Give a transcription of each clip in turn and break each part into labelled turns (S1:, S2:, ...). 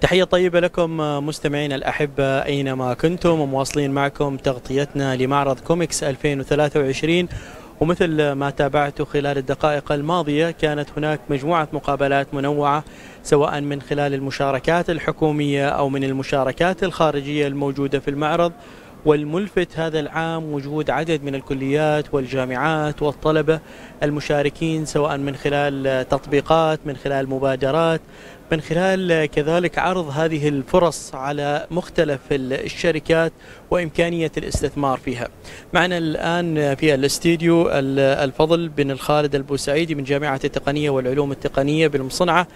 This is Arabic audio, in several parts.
S1: تحية طيبة لكم مستمعينا الأحبة أينما كنتم ومواصلين معكم تغطيتنا لمعرض كوميكس 2023 ومثل ما تابعت خلال الدقائق الماضية كانت هناك مجموعة مقابلات منوعة سواء من خلال المشاركات الحكومية أو من المشاركات الخارجية الموجودة في المعرض. والملفت هذا العام وجود عدد من الكليات والجامعات والطلبة المشاركين سواء من خلال تطبيقات من خلال مبادرات من خلال كذلك عرض هذه الفرص على مختلف الشركات وإمكانية الاستثمار فيها. معنا الآن في الاستديو الفضل بن الخالد البوسعيدي من جامعة التقنية والعلوم التقنية بالمصنعة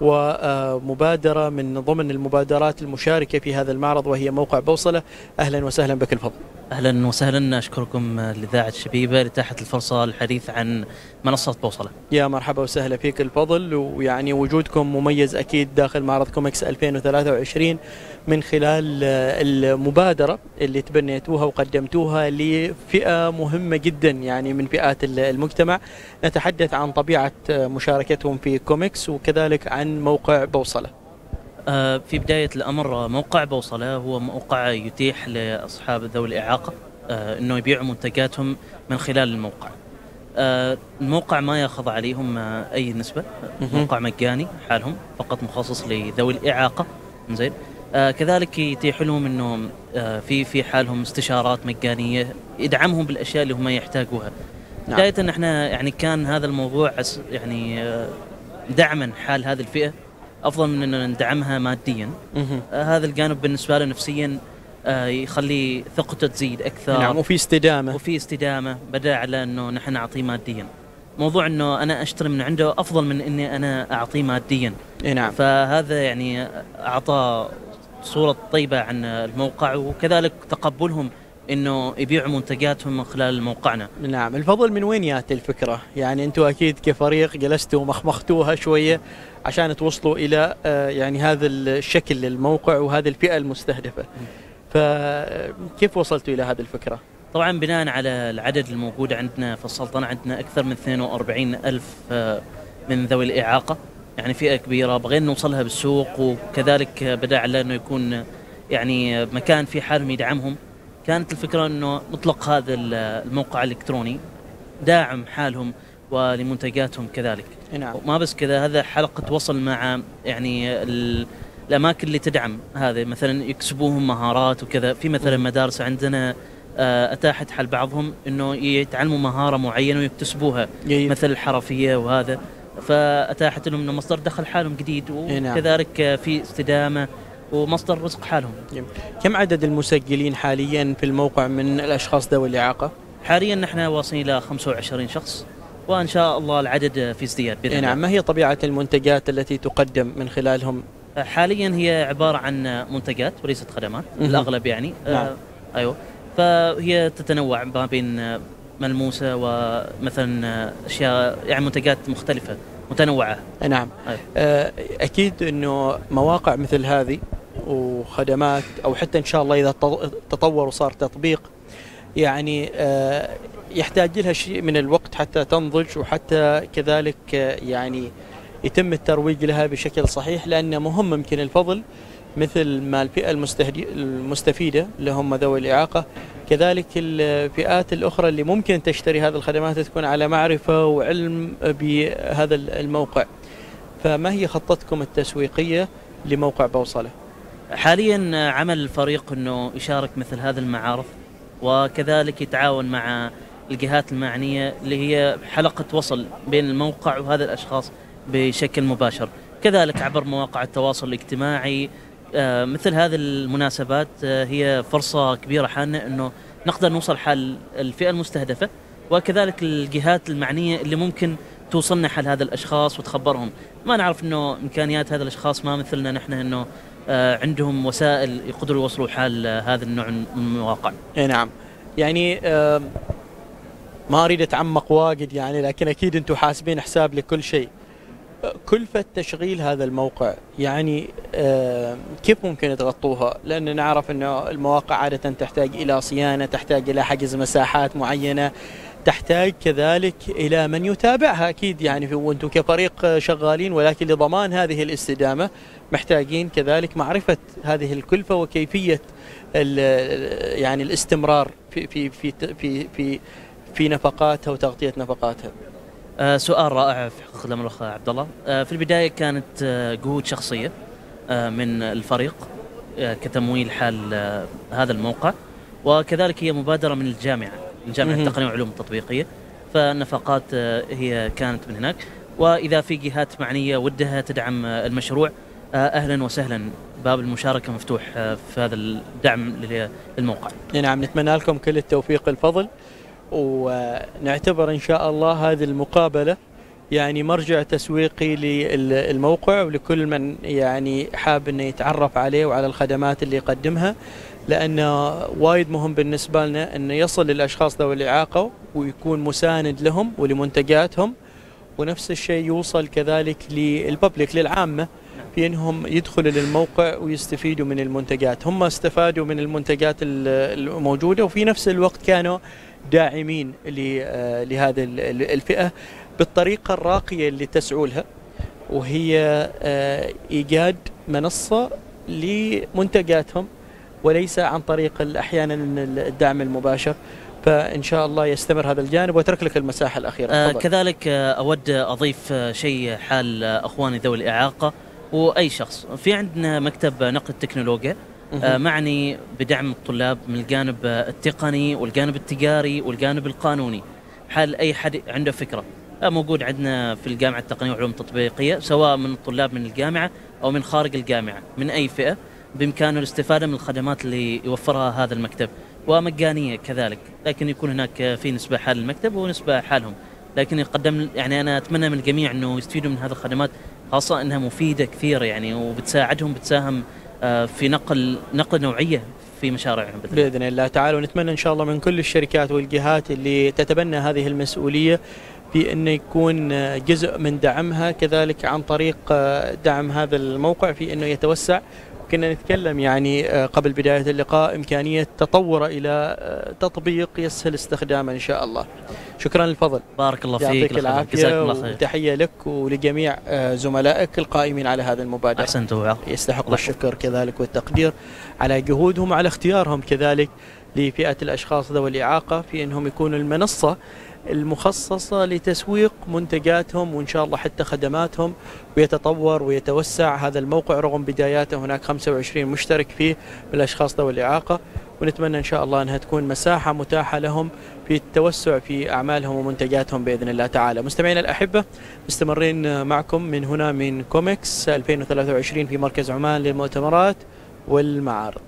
S1: ومبادرة من ضمن المبادرات المشاركة في هذا المعرض وهي موقع بوصلة. أهلا وسهلا بك الفضل.
S2: أهلا وسهلا أشكركم لاذاعه الشبيبه لاتاحه الفرصة للحديث عن منصة بوصلة.
S1: يا مرحبا وسهلا فيك الفضل ويعني وجودكم مميز أكيد داخل معرض كوميكس 2023 من خلال المبادرة اللي تبنيتوها وقدمتوها لفئة مهمة جدا يعني من فئات المجتمع نتحدث عن طبيعة مشاركتهم في كوميكس وكذلك عن موقع بوصلة.
S2: آه، في بداية الأمر موقع بوصلة هو موقع يتيح لأصحاب ذوي الإعاقة آه، أنه يبيعوا منتجاتهم من خلال الموقع آه، الموقع ما ياخذ عليهم أي نسبة موقع مجاني حالهم فقط مخصص لذوي الإعاقة زين كذلك يتيح لهم إنه في في حالهم استشارات مجانية يدعمهم بالأشياء اللي هم يحتاجوها. نعم. بداية إحنا يعني كان هذا الموضوع يعني دعما حال هذه الفئة افضل من ان ندعمها ماديا. آه هذا الجانب بالنسبة له نفسيا آه يخلي ثقته تزيد أكثر.
S1: نعم وفي استدامة.
S2: وفي استدامة بدل على إنه نحن نعطيه ماديا. موضوع إنه أنا أشتري من عنده أفضل من إني أنا أعطيه ماديا.
S1: نعم.
S2: فهذا يعني أعطى صورة طيبة عن الموقع وكذلك تقبلهم إنه يبيعوا منتجاتهم من خلال موقعنا.
S1: نعم، الفضل من وين جات الفكرة؟ يعني أنتم أكيد كفريق جلستوا ومخمختوها شوية عشان توصلوا إلى آه، يعني هذا الشكل للموقع وهذه الفئة المستهدفة. فكيف وصلتوا إلى هذه الفكرة؟
S2: طبعا بناء على العدد الموجود عندنا في السلطنه عندنا أكثر من 42 ألف آه، من ذوي الإعاقة يعني فئة كبيرة بغينا نوصلها بالسوق وكذلك بدأ على إنه يكون يعني مكان في حالهم يدعمهم كانت الفكرة إنه نطلق هذا الموقع الإلكتروني داعم حالهم ولمنتجاتهم كذلك.
S1: نعم.
S2: ما بس كذا هذا حلقة وصل مع يعني الأماكن اللي تدعم هذا مثلا يكسبوهم مهارات وكذا. في مثلا مدارس عندنا آه، أتاحت حل بعضهم إنه يتعلموا مهارة معينة ويكتسبوها.
S1: يي.
S2: مثل الحرفية وهذا. فأتاحت لهم إنه مصدر دخل حالهم جديد.
S1: نعم.
S2: وكذلك في استدامة. ومصدر رزق حالهم.
S1: كم عدد المسجلين حاليا في الموقع من الأشخاص ذوي الإعاقة؟
S2: حاليا نحن واصلين إلى 25 شخص وإن شاء الله العدد في ازدياد
S1: بإذن نعم. ما هي طبيعة المنتجات التي تقدم من خلالهم؟
S2: حاليا هي عبارة عن منتجات وليست خدمات الأغلب يعني.
S1: نعم. آه
S2: أيوه. فهي تتنوع ما بين ملموسة ومثلا أشياء يعني منتجات مختلفة متنوعة.
S1: نعم. أيوة. آه، أكيد إنه مواقع مثل هذه وخدمات أو حتى إن شاء الله إذا تطور وصار تطبيق يعني آه، يحتاج لها شيء من الوقت حتى تنضج وحتى كذلك آه، يعني يتم الترويج لها بشكل صحيح لأن مهم يمكن الفضل مثل ما الفئة المستفيدة اللي هم ذوي الإعاقة كذلك الفئات الأخرى اللي ممكن تشتري هذه الخدمات تكون على معرفة وعلم بهذا الموقع فما هي خطتكم التسويقية لموقع بوصلة؟
S2: حاليا عمل الفريق إنه يشارك مثل هذه المعارض وكذلك يتعاون مع الجهات المعنية اللي هي حلقة وصل بين الموقع وهذا الأشخاص بشكل مباشر. كذلك عبر مواقع التواصل الاجتماعي آه، مثل هذه المناسبات آه، هي فرصة كبيرة حالنا إنه نقدر نوصل حال الفئة المستهدفة وكذلك الجهات المعنية اللي ممكن توصلنا حال هذا الأشخاص وتخبرهم. ما نعرف إنه إمكانيات هذا الأشخاص ما مثلنا نحن إنه عندهم وسائل يقدروا يوصلوا حال هذا النوع من المواقع.
S1: إي نعم. يعني ما أريد أتعمق واجد يعني لكن أكيد أنتم حاسبين حساب لكل شيء. كلفة تشغيل هذا الموقع يعني كيف ممكن تغطوها؟ لأن نعرف أنه المواقع عادة تحتاج إلى صيانة تحتاج إلى حجز مساحات معينة. تحتاج كذلك إلى من يتابعها. أكيد يعني وأنتم كفريق شغالين ولكن لضمان هذه الاستدامة محتاجين كذلك معرفة هذه الكلفة وكيفية يعني الاستمرار في في في في في, في نفقاتها وتغطية نفقاتها.
S2: آه سؤال رائع في حقيقه الأخ عبد الله آه في البداية كانت آه جهود شخصية آه من الفريق آه كتمويل حال آه هذا الموقع وكذلك هي مبادرة من الجامعة. من جامعة التقنية والعلوم التطبيقية. فالنفقات آه هي كانت من هناك. وإذا في جهات معنية ودها تدعم آه المشروع آه أهلا وسهلا. باب المشاركة مفتوح في هذا الدعم للموقع.
S1: نعم نتمنى لكم كل التوفيق الفضل ونعتبر إن شاء الله هذه المقابلة يعني مرجع تسويقي للموقع ولكل من يعني حاب إنه يتعرف عليه وعلى الخدمات اللي يقدمها. لأنه وايد مهم بالنسبة لنا إنه يصل للأشخاص ذوي الإعاقة ويكون مساند لهم ولمنتجاتهم ونفس الشيء يوصل كذلك للببليك للعامة في إنهم يدخلوا للموقع ويستفيدوا من المنتجات. هم استفادوا من المنتجات الموجودة وفي نفس الوقت كانوا داعمين لهذه الفئة بالطريقة الراقية اللي تسعوا لها وهي إيجاد منصة لمنتجاتهم وليس عن طريق أحيانا الدعم المباشر. فإن شاء الله يستمر هذا الجانب. وأترك لك المساحة الأخيرة.
S2: آه كذلك أود أضيف شيء حال أخواني ذوي الإعاقة. وأي شخص في عندنا مكتب نقل التكنولوجيا آه معني بدعم الطلاب من الجانب التقني والجانب التجاري والجانب القانوني. حال أي حد عنده فكرة. آه موجود عندنا في الجامعة التقنية والعلوم التطبيقية سواء من الطلاب من الجامعة أو من خارج الجامعة من أي فئة. بامكانه الاستفادة من الخدمات اللي يوفرها هذا المكتب ومجانية كذلك لكن يكون هناك في نسبة حال المكتب ونسبة حالهم. لكن يقدم يعني أنا أتمنى من الجميع إنه يستفيدوا من هذه الخدمات خاصة إنها مفيدة كثير يعني وبتساعدهم بتساهم في نقل نقل نوعية في مشاريعهم
S1: بإذن, بإذن الله تعالى ونتمنى إن شاء الله من كل الشركات والجهات اللي تتبنى هذه المسؤولية في انه يكون جزء من دعمها كذلك عن طريق دعم هذا الموقع في إنه يتوسع. كنا نتكلم يعني قبل بداية اللقاء إمكانية تطوره إلى تطبيق يسهل استخدامه إن شاء الله. شكرا للفضل.
S2: بارك الله فيك
S1: يعطيك العافية وتحية لك ولجميع زملائك القائمين على هذه المبادرة.
S2: أحسنتوا
S1: يستحق الشكر كذلك والتقدير على جهودهم وعلى اختيارهم كذلك لفئة الأشخاص ذوي الإعاقة في أنهم يكونوا المنصة المخصصة لتسويق منتجاتهم وإن شاء الله حتى خدماتهم ويتطور ويتوسع. هذا الموقع رغم بداياته هناك 25 مشترك فيه من الأشخاص ذوي الإعاقة ونتمنى إن شاء الله أنها تكون مساحة متاحة لهم في التوسع في أعمالهم ومنتجاتهم بإذن الله تعالى. مستمعينا الأحبة مستمرين معكم من هنا من كوميكس 2023 في مركز عمان للمؤتمرات والمعارض.